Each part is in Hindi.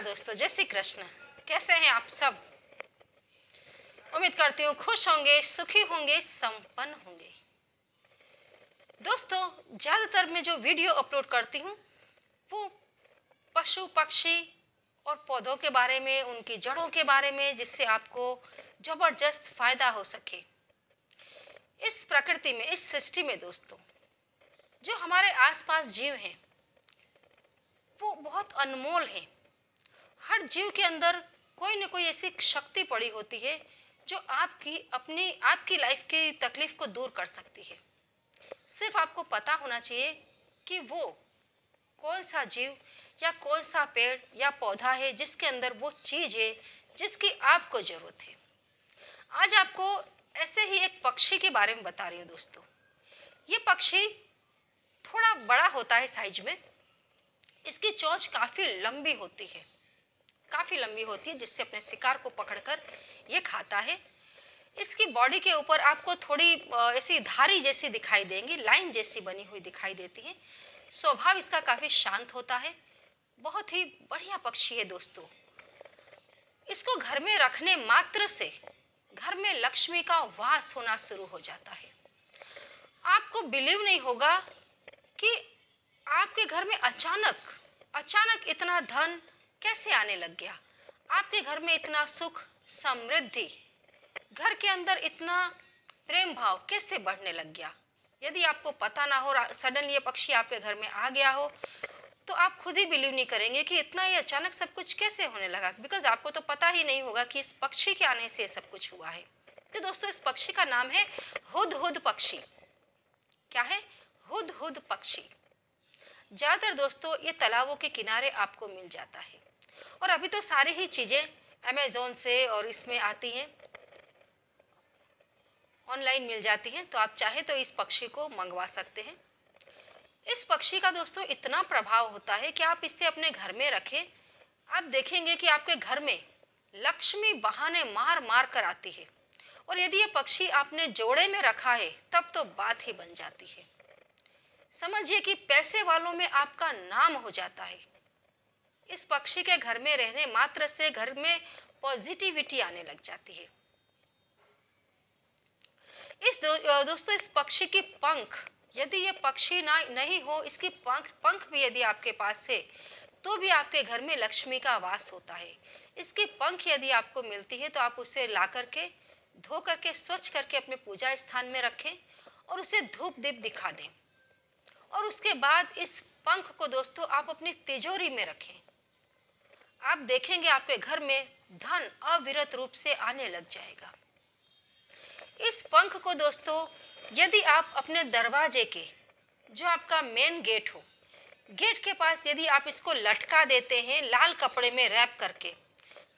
नमस्कार दोस्तों, जय श्री कृष्ण। कैसे हैं आप सब? उम्मीद करती हूँ खुश होंगे, सुखी होंगे, संपन्न होंगे। दोस्तों, ज़्यादातर मैं जो वीडियो अपलोड करती हूँ, वो पशु, पक्षी और पौधों के बारे में, उनकी जड़ों के बारे में, जिससे आपको ज़बरदस्त फ़ायदा हो सके। इस प्रकृति में, इस सृष्टि में दोस्तों, जो हमारे आसपास जीव हैं, वो बहुत अनमोल हैं। हर जीव के अंदर कोई ना कोई ऐसी शक्ति पड़ी होती है जो आपकी, अपनी, आपकी लाइफ की तकलीफ़ को दूर कर सकती है। सिर्फ़ आपको पता होना चाहिए कि वो कौन सा जीव या कौन सा पेड़ या पौधा है जिसके अंदर वो चीज़ है जिसकी आपको ज़रूरत है। आज आपको ऐसे ही एक पक्षी के बारे में बता रही हूँ दोस्तों। ये पक्षी थोड़ा बड़ा होता है साइज़ में। इसकी चोंच काफ़ी लंबी होती है। काफ़ी लंबी होती है, जिससे अपने शिकार को पकड़कर ये खाता है। इसकी बॉडी के ऊपर आपको थोड़ी ऐसी धारी जैसी दिखाई देंगी लाइन जैसी बनी हुई दिखाई देती है। स्वभाव इसका काफ़ी शांत होता है। बहुत ही बढ़िया पक्षी है दोस्तों। इसको घर में रखने मात्र से घर में लक्ष्मी का वास होना शुरू हो जाता है। आपको बिलीव नहीं होगा कि आपके घर में अचानक अचानक इतना धन कैसे आने लग गया? आपके घर में इतना सुख, समृद्धि, घर के अंदर इतना प्रेम भाव कैसे बढ़ने लग गया? यदि आपको पता ना हो सडनली ये पक्षी आपके घर में आ गया हो तो आप खुद ही बिलीव नहीं करेंगे कि इतना ये अचानक सब कुछ कैसे होने लगा? बिकॉज़ आपको तो पता ही नहीं होगा कि इस पक्षी के आने से सब कुछ हुआ है। तो दोस्तों, इस पक्षी का नाम है हुद हुद पक्षी। क्या है? हुद हुद पक्षी। ज़्यादातर दोस्तों, ये तालाबों के किनारे आपको मिल जाता है। और अभी तो सारी ही चीज़ें अमेज़ोन से और इसमें आती हैं। ऑनलाइन मिल जाती हैं तो आप चाहे तो इस पक्षी को मंगवा सकते हैं। इस पक्षी का दोस्तों इतना प्रभाव होता है कि आप इसे अपने घर में रखें। आप देखेंगे कि आपके घर में लक्ष्मी बहाने मार मार कर आती है। और यदि ये पक्षी आपने जोड़े में रखा है, तब तो बात ही बन जाती है। समझिए कि पैसे वालों में आपका नाम हो जाता है। इस पक्षी के घर में रहने मात्र से घर में पॉजिटिविटी आने लग जाती है। इस दो, दोस्तों इस पक्षी की पंख यदि ये पक्षी ना नहीं हो इसकी पंख पंख भी यदि आपके पास है तो भी आपके घर में लक्ष्मी का वास होता है। इसकी पंख यदि आपको मिलती है तो आप उसे ला करके धो करके स्वच्छ करके अपने पूजा स्थान में रखें और उसे धूप दीप दिखा दें। और उसके बाद इस पंख को दोस्तों आप अपनी तिजोरी में रखें। आप देखेंगे आपके घर में धन अविरत रूप से आने लग जाएगा। इस पंख को दोस्तों, यदि आप अपने दरवाजे के, जो आपका मेन गेट हो गेट के पास यदि आप इसको लटका देते हैं लाल कपड़े में रैप करके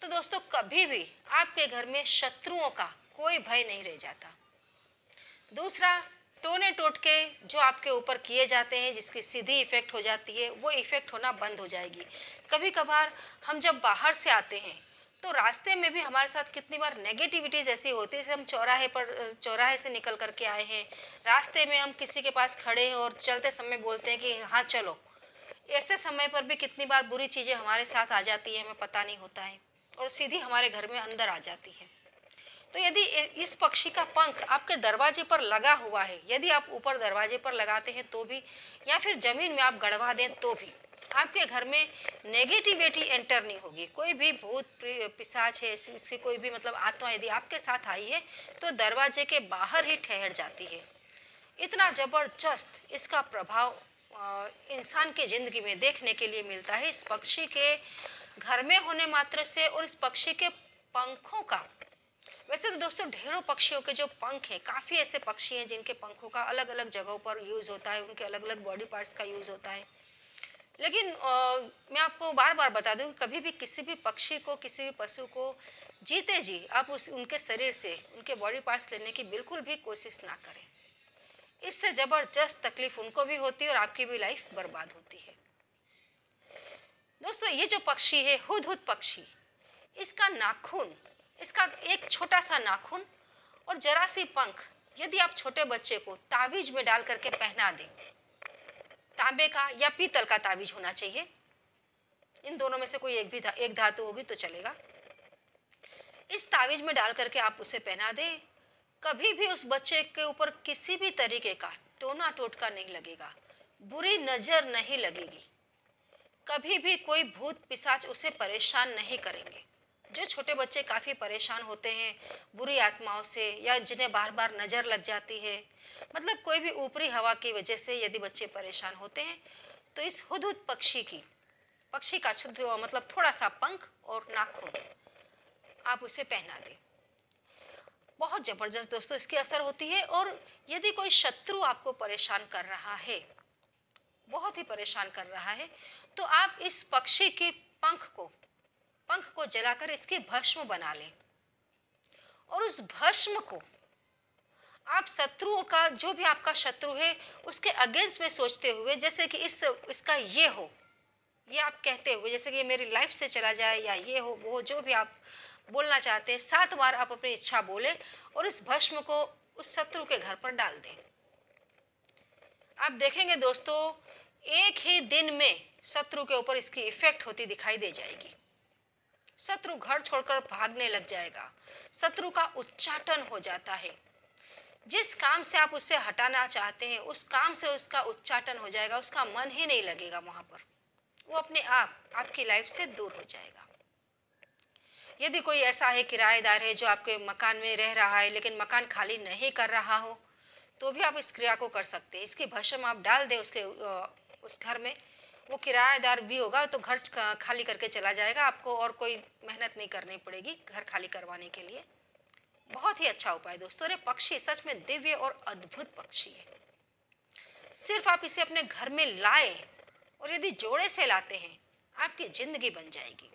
तो दोस्तों कभी भी आपके घर में शत्रुओं का कोई भय नहीं रह जाता। दूसरा टोने टोटके जो आपके ऊपर किए जाते हैं, जिसकी सीधी इफ़ेक्ट हो जाती है, वो इफ़ेक्ट होना बंद हो जाएगी। कभी कभार हम जब बाहर से आते हैं तो रास्ते में भी हमारे साथ कितनी बार नेगेटिविटीज़ ऐसी होती है, जैसे हम चौराहे पर, चौराहे से निकल करके आए हैं। रास्ते में हम किसी के पास खड़े हैं और चलते समय बोलते हैं कि हाँ चलो। ऐसे समय पर भी कितनी बार बुरी चीज़ें हमारे साथ आ जाती है, हमें पता नहीं होता है और सीधी हमारे घर में अंदर आ जाती है। तो यदि इस पक्षी का पंख आपके दरवाजे पर लगा हुआ है, यदि आप ऊपर दरवाजे पर लगाते हैं तो भी, या फिर ज़मीन में आप गड़वा दें तो भी, आपके घर में नेगेटिविटी एंटर नहीं होगी। कोई भी भूत पिशाच है इसकी कोई भी मतलब आत्मा यदि आपके साथ आई है तो दरवाजे के बाहर ही ठहर जाती है। इतना ज़बरदस्त इसका प्रभाव इंसान की ज़िंदगी में देखने के लिए मिलता है। इस पक्षी के घर में होने मात्र से और इस पक्षी के पंखों का वैसे तो दोस्तों ढेरों पक्षियों के जो पंख हैं काफ़ी ऐसे पक्षी हैं जिनके पंखों का अलग अलग जगहों पर यूज़ होता है उनके अलग अलग बॉडी पार्ट्स का यूज़ होता है। लेकिन आ, मैं आपको बार बार बता दूँ कभी भी किसी भी पक्षी को किसी भी पशु को जीते जी आप उस उनके शरीर से उनके बॉडी पार्ट्स लेने की बिल्कुल भी कोशिश ना करें। इससे ज़बरदस्त तकलीफ़ उनको भी होती है और आपकी भी लाइफ बर्बाद होती है। दोस्तों ये जो पक्षी है हुद हुद पक्षी इसका नाखून इसका एक छोटा सा नाखून और जरा सी पंख यदि आप छोटे बच्चे को तावीज में डाल करके पहना दें। तांबे का या पीतल का ताबीज होना चाहिए। इन दोनों में से कोई एक भी एक धातु होगी तो चलेगा। इस तावीज में डाल करके आप उसे पहना दें। कभी भी उस बच्चे के ऊपर किसी भी तरीके का टोना टोटका नहीं लगेगा। बुरी नज़र नहीं लगेगी। कभी भी कोई भूत पिशाच उसे परेशान नहीं करेंगे। जो छोटे बच्चे काफ़ी परेशान होते हैं, बुरी आत्माओं से या जिन्हें बार बार नज़र लग जाती है मतलब कोई भी ऊपरी हवा की वजह से यदि बच्चे परेशान होते हैं तो इस हुदहुद पक्षी की, पक्षी का शुद्ध मतलब थोड़ा सा पंख और नाखून, आप उसे पहना दें। बहुत ज़बरदस्त दोस्तों, इसकी असर होती है और यदि कोई शत्रु आपको परेशान कर रहा है, बहुत ही परेशान कर रहा है तो आप इस पक्षी के पंख को पंख को जलाकर इसके भस्म बना लें। और उस भस्म को आप शत्रुओं का, जो भी आपका शत्रु है, उसके अगेंस्ट में सोचते हुए, जैसे कि इस, इसका ये हो, ये आप कहते हुए, जैसे कि ये मेरी लाइफ से चला जाए, या ये हो, वो जो भी आप बोलना चाहते हैं, सात बार आप अपनी इच्छा बोले और इस भस्म को उस शत्रु के घर पर डाल दें। आप देखेंगे दोस्तों, एक ही दिन में शत्रु के ऊपर इसकी इफ़ेक्ट होती दिखाई दे जाएगी। शत्रु घर छोड़कर भागने लग जाएगा। शत्रु का उच्चाटन हो जाता है। जिस काम से आप उससे हटाना चाहते हैं, उस काम से उसका उच्चाटन हो जाएगा, उसका मन ही नहीं लगेगा वहाँ पर। वो अपने आप, आपकी लाइफ से दूर हो जाएगा। यदि कोई ऐसा है किराएदार है जो आपके मकान में रह रहा है, लेकिन मकान खाली नहीं कर रहा हो तो भी आप इस क्रिया को कर सकते हैं। इसकी भस्म आप डाल दें उसके उस घर में। वो किराएदार भी होगा तो घर खाली करके चला जाएगा। आपको और कोई मेहनत नहीं करनी पड़ेगी घर खाली करवाने के लिए। बहुत ही अच्छा उपाय दोस्तों। अरे, पक्षी सच में दिव्य और अद्भुत पक्षी है। सिर्फ़ आप इसे अपने घर में लाए और यदि जोड़े से लाते हैं, आपकी ज़िंदगी बन जाएगी।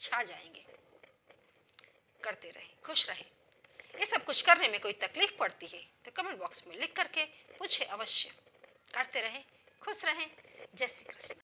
छा जाएँगे। करते रहें, खुश रहें। ये सब कुछ करने में कोई तकलीफ़ पड़ती है तो कमेंट बॉक्स में लिख करके पूछे अवश्य। करते रहें, खुश रहें। जय श्री कृष्ण।